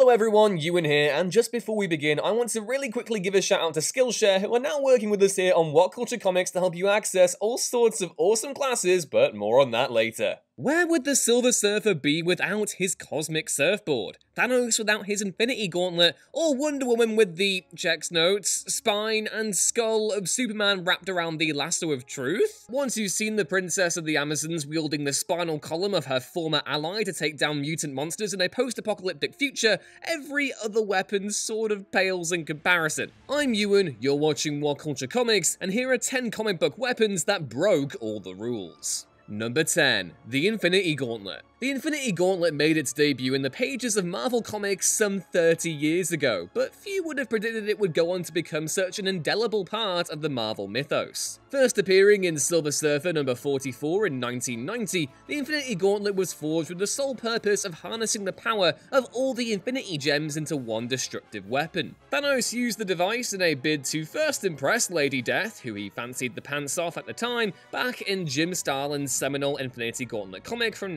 Hello everyone, Ewan here, and just before we begin, I want to really quickly give a shout out to Skillshare, who are now working with us here on What Culture Comics to help you access all sorts of awesome classes, but more on that later. Where would the Silver Surfer be without his cosmic surfboard? Thanos without his Infinity Gauntlet? Or Wonder Woman with the, checks notes, spine and skull of Superman wrapped around the lasso of truth? Once you've seen the Princess of the Amazons wielding the spinal column of her former ally to take down mutant monsters in a post-apocalyptic future, every other weapon sort of pales in comparison. I'm Ewan, you're watching What Culture Comics, and here are 10 comic book weapons that broke all the rules. Number 10. The Infinity Gauntlet. The Infinity Gauntlet made its debut in the pages of Marvel Comics some 30 years ago, but few would have predicted it would go on to become such an indelible part of the Marvel mythos. First appearing in Silver Surfer number 44 in 1990, the Infinity Gauntlet was forged with the sole purpose of harnessing the power of all the Infinity Gems into one destructive weapon. Thanos used the device in a bid to first impress Lady Death, who he fancied the pants off at the time, back in Jim Starlin's seminal Infinity Gauntlet comic from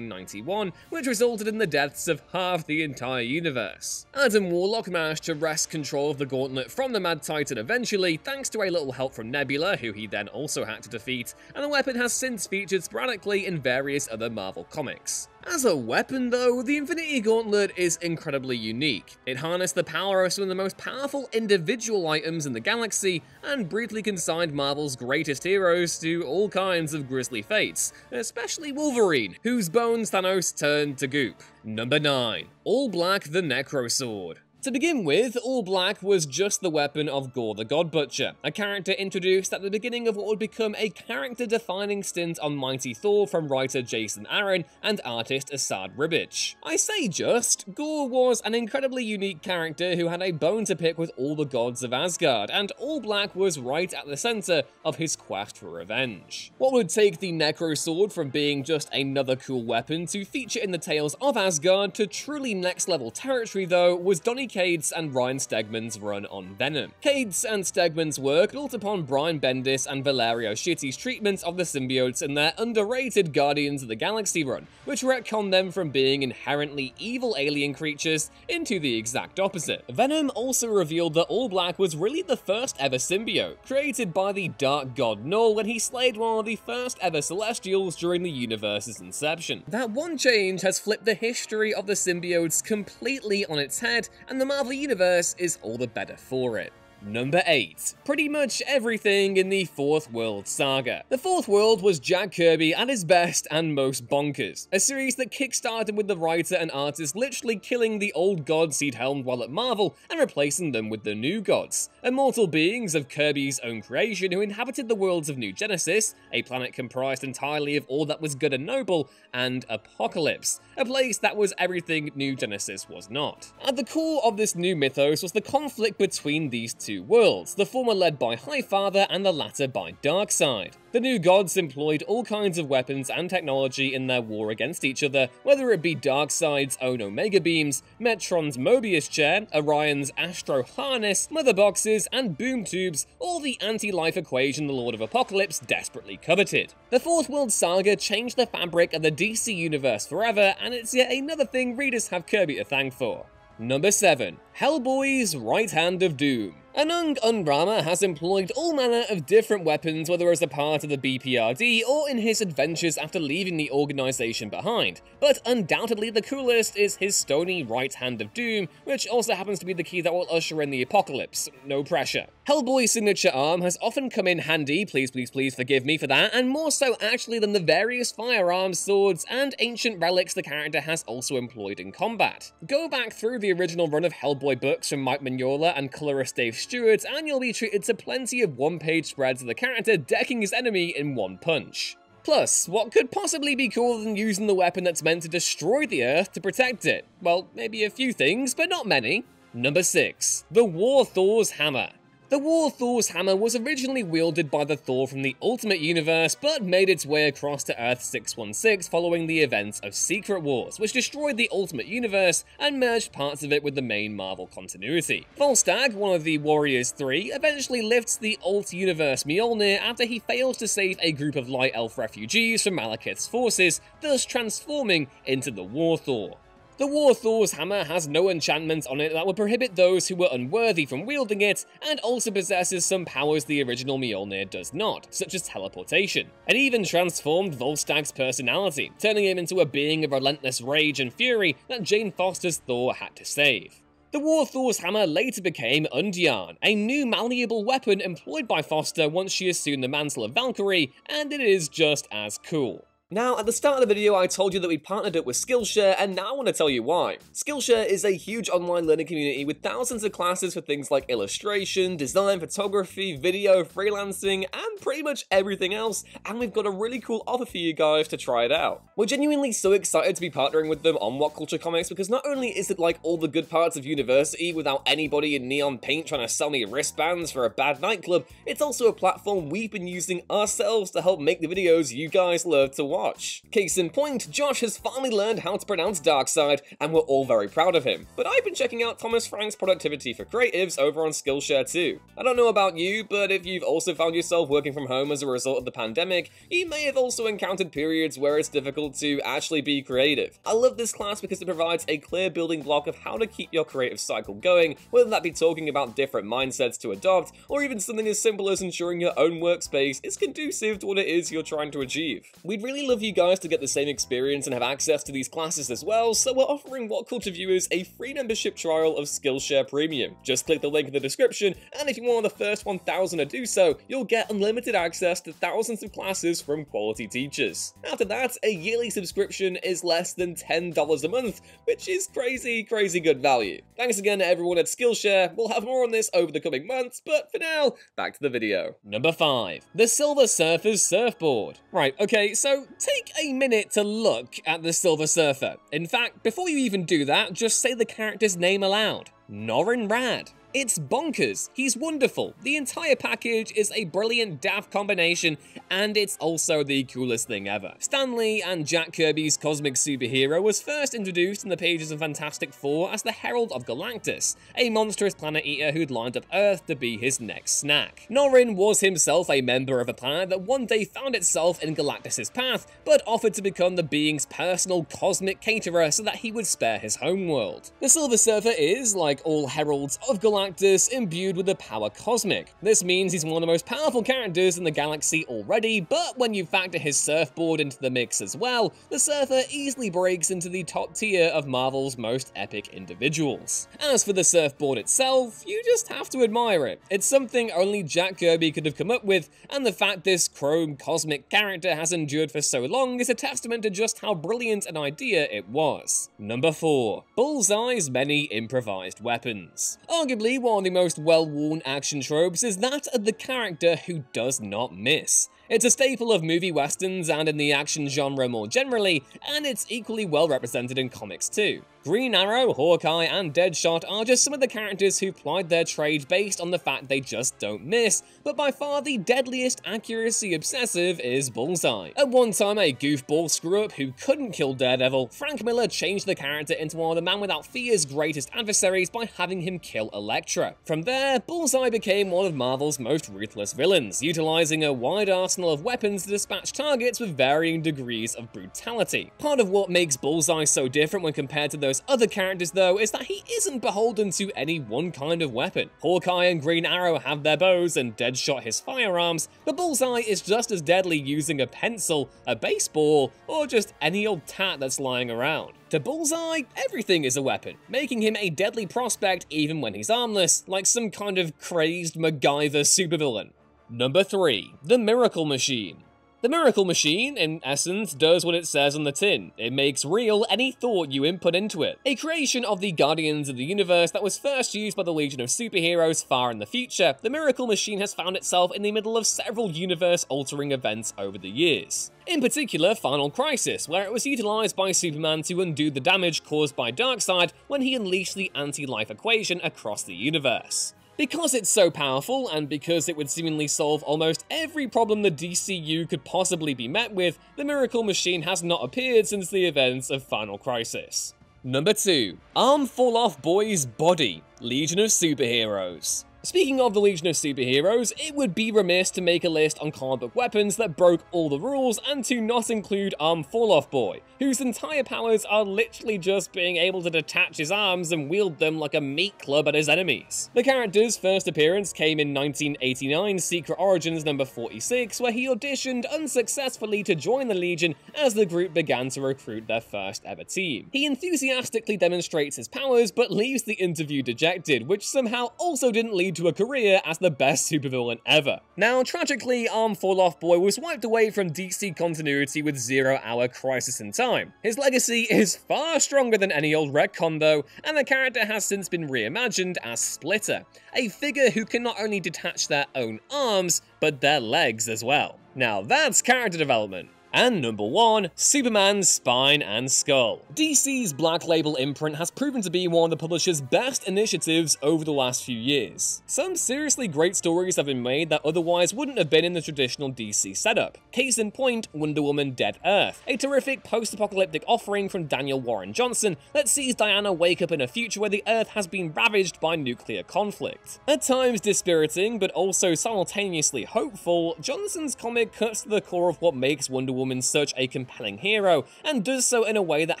1991, which resulted in the deaths of half the entire universe. Adam Warlock managed to wrest control of the gauntlet from the Mad Titan eventually, thanks to a little help from Nebula, who he then also had to defeat, and the weapon has since featured sporadically in various other Marvel comics. As a weapon though, the Infinity Gauntlet is incredibly unique. It harnessed the power of some of the most powerful individual items in the galaxy, and briefly consigned Marvel's greatest heroes to all kinds of grisly fates, especially Wolverine, whose bones Thanos turned to goop. Number 9. All Black the Necro Sword. To begin with, All Black was just the weapon of Gorr the God Butcher, a character introduced at the beginning of what would become a character-defining stint on Mighty Thor from writer Jason Aaron and artist Esad Ribic. I say just, Gorr was an incredibly unique character who had a bone to pick with all the gods of Asgard, and All Black was right at the center of his quest for revenge. What would take the Necro Sword from being just another cool weapon to feature in the tales of Asgard to truly next-level territory though was Donny Cates and Ryan Stegman's run on Venom. Cates and Stegman's work built upon Brian Bendis and Valerio Schiti's treatment of the symbiotes in their underrated Guardians of the Galaxy run, which retconned them from being inherently evil alien creatures into the exact opposite. Venom also revealed that All Black was really the first ever symbiote, created by the Dark God Knull when he slayed one of the first ever Celestials during the universe's inception. That one change has flipped the history of the symbiotes completely on its head, and and the Marvel Universe is all the better for it. Number 8. Pretty much everything in the Fourth World Saga. The Fourth World was Jack Kirby at his best and most bonkers. A series that kickstarted with the writer and artist literally killing the old gods he'd helmed while at Marvel and replacing them with the new gods. Immortal beings of Kirby's own creation who inhabited the worlds of New Genesis, a planet comprised entirely of all that was good and noble, and Apokolips, a place that was everything New Genesis was not. At the core of this new mythos was the conflict between these two two worlds, the former led by Highfather and the latter by Darkseid. The new gods employed all kinds of weapons and technology in their war against each other, whether it be Darkseid's own Omega Beams, Metron's Mobius Chair, Orion's Astro Harness, Mother Boxes, and Boom Tubes, or the anti-life equation the Lord of Apokolips desperately coveted. The Fourth World Saga changed the fabric of the DC Universe forever, and it's yet another thing readers have Kirby to thank for. Number 7. Hellboy's Right Hand of Doom. Anung Unrama has employed all manner of different weapons whether as a part of the BPRD or in his adventures after leaving the organization behind, but undoubtedly the coolest is his stony right hand of doom, which also happens to be the key that will usher in the apocalypse, no pressure. Hellboy's signature arm has often come in handy, please please please forgive me for that, and more so actually than the various firearms, swords, and ancient relics the character has also employed in combat. Go back through the original run of Hellboy books from Mike Mignola and colorist Dave Stewart, and you'll be treated to plenty of one-page spreads of the character decking his enemy in one punch. Plus, what could possibly be cooler than using the weapon that's meant to destroy the Earth to protect it? Well, maybe a few things, but not many. Number 6. The War Thor's Hammer. The War Thor's hammer was originally wielded by the Thor from the Ultimate Universe, but made its way across to Earth 616 following the events of Secret Wars, which destroyed the Ultimate Universe and merged parts of it with the main Marvel continuity. Volstagg, one of the Warriors 3, eventually lifts the Alt Universe Mjolnir after he fails to save a group of Light Elf refugees from Malekith's forces, thus transforming into the War Thor. The War Thor's hammer has no enchantments on it that would prohibit those who were unworthy from wielding it, and also possesses some powers the original Mjolnir does not, such as teleportation. It even transformed Volstagg's personality, turning him into a being of relentless rage and fury that Jane Foster's Thor had to save. The War Thor's hammer later became Undrjarn, a new malleable weapon employed by Foster once she assumed the mantle of Valkyrie, and it is just as cool. Now, at the start of the video, I told you that we partnered up with Skillshare, and now I want to tell you why. Skillshare is a huge online learning community with thousands of classes for things like illustration, design, photography, video, freelancing, and pretty much everything else, and we've got a really cool offer for you guys to try it out. We're genuinely so excited to be partnering with them on What Culture Comics because not only is it like all the good parts of university without anybody in neon paint trying to sell me wristbands for a bad nightclub, it's also a platform we've been using ourselves to help make the videos you guys love to watch watch. Case in point, Josh has finally learned how to pronounce Darkseid, and we're all very proud of him. But I've been checking out Thomas Frank's productivity for creatives over on Skillshare too. I don't know about you, but if you've also found yourself working from home as a result of the pandemic, you may have also encountered periods where it's difficult to actually be creative. I love this class because it provides a clear building block of how to keep your creative cycle going, whether that be talking about different mindsets to adopt, or even something as simple as ensuring your own workspace is conducive to what it is you're trying to achieve. We'd really love you guys to get the same experience and have access to these classes as well, so we're offering What Culture viewers a free membership trial of Skillshare Premium. Just click the link in the description, and if you're one of the first 1,000 to do so, you'll get unlimited access to thousands of classes from quality teachers. After that, a yearly subscription is less than $10 a month, which is crazy, crazy good value. Thanks again to everyone at Skillshare, we'll have more on this over the coming months, but for now, back to the video. Number 5. The Silver Surfer's Surfboard. Right, okay, so take a minute to look at the Silver Surfer. In fact, before you even do that, just say the character's name aloud. Norrin Radd. It's bonkers. He's wonderful. The entire package is a brilliant daft combination, and it's also the coolest thing ever. Stan Lee and Jack Kirby's cosmic superhero was first introduced in the pages of Fantastic Four as the Herald of Galactus, a monstrous planet eater who'd lined up Earth to be his next snack. Norrin was himself a member of a planet that one day found itself in Galactus' path, but offered to become the being's personal cosmic caterer so that he would spare his homeworld. The Silver Surfer is, like all heralds of Galactus, Galactus imbued with the power cosmic. This means he's one of the most powerful characters in the galaxy already, but when you factor his surfboard into the mix as well, the surfer easily breaks into the top tier of Marvel's most epic individuals. As for the surfboard itself, you just have to admire it. It's something only Jack Kirby could have come up with, and the fact this chrome cosmic character has endured for so long is a testament to just how brilliant an idea it was. Number 4. Bullseye's many improvised weapons. Arguably one of the most well-worn action tropes is that of the character who does not miss. It's a staple of movie westerns and in the action genre more generally, and it's equally well represented in comics too. Green Arrow, Hawkeye, and Deadshot are just some of the characters who plied their trade based on the fact they just don't miss, but by far the deadliest accuracy obsessive is Bullseye. At one time a goofball screw-up who couldn't kill Daredevil, Frank Miller changed the character into one of the Man Without Fear's greatest adversaries by having him kill Elektra. From there, Bullseye became one of Marvel's most ruthless villains, utilizing a wide arsenal of weapons to dispatch targets with varying degrees of brutality. Part of what makes Bullseye so different when compared to those other characters though is that he isn't beholden to any one kind of weapon. Hawkeye and Green Arrow have their bows and Deadshot his firearms, but Bullseye is just as deadly using a pencil, a baseball, or just any old tat that's lying around. To Bullseye, everything is a weapon, making him a deadly prospect even when he's armless, like some kind of crazed MacGyver supervillain. Number 3. The Miracle Machine the Miracle Machine, in essence, does what it says on the tin. It makes real any thought you input into it. A creation of the Guardians of the Universe that was first used by the Legion of Superheroes far in the future, the Miracle Machine has found itself in the middle of several universe-altering events over the years. In particular, Final Crisis, where it was utilized by Superman to undo the damage caused by Darkseid when he unleashed the anti-life equation across the universe. Because it's so powerful, and because it would seemingly solve almost every problem the DCU could possibly be met with, the Miracle Machine has not appeared since the events of Final Crisis. Number 2. Arm Fall Off Boy's Body, Legion of Superheroes. Speaking of the Legion of Superheroes, it would be remiss to make a list on comic book weapons that broke all the rules and to not include um, Arm Falloff Boy, whose entire powers are literally just being able to detach his arms and wield them like a meat club at his enemies. The character's first appearance came in 1989 Secret Origins number 46, where he auditioned unsuccessfully to join the Legion as the group began to recruit their first ever team. He enthusiastically demonstrates his powers, but leaves the interview dejected, which somehow also didn't lead to a career as the best supervillain ever. Now, tragically, um, Arm Falloff Boy was wiped away from DC continuity with Zero Hour Crisis in Time. His legacy is far stronger than any old retcon though, and the character has since been reimagined as Splitter, a figure who can not only detach their own arms, but their legs as well. Now that's character development. And number 1, Superman's Spine and Skull. DC's Black Label imprint has proven to be one of the publisher's best initiatives over the last few years. Some seriously great stories have been made that otherwise wouldn't have been in the traditional DC setup. Case in point, Wonder Woman Dead Earth, a terrific post-apocalyptic offering from Daniel Warren Johnson that sees Diana wake up in a future where the Earth has been ravaged by nuclear conflict. At times dispiriting, but also simultaneously hopeful, Johnson's comic cuts to the core of what makes Wonder Woman such a compelling hero, and does so in a way that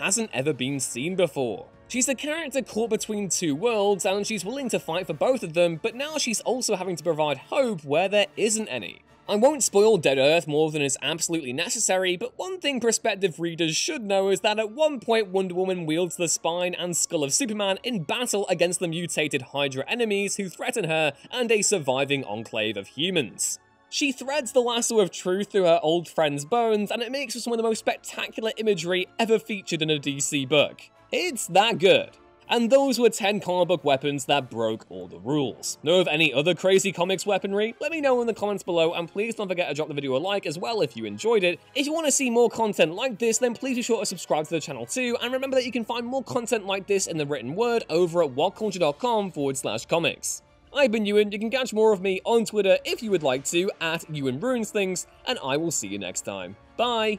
hasn't ever been seen before. She's a character caught between two worlds, and she's willing to fight for both of them, but now she's also having to provide hope where there isn't any. I won't spoil Dead Earth more than is absolutely necessary, but one thing prospective readers should know is that at one point Wonder Woman wields the spine and skull of Superman in battle against the mutated Hydra enemies who threaten her and a surviving enclave of humans. She threads the lasso of truth through her old friend's bones, and it makes for some of the most spectacular imagery ever featured in a DC book. It's that good. And those were 10 comic book weapons that broke all the rules. Know of any other crazy comics weaponry? Let me know in the comments below, and please don't forget to drop the video a like as well if you enjoyed it. If you want to see more content like this, then please be sure to subscribe to the channel too, and remember that you can find more content like this in the written word over at whatculture.com forward slash comics. I've been Ewan, you can catch more of me on Twitter if you would like to, at Ewan Ruins Things, and I will see you next time. Bye!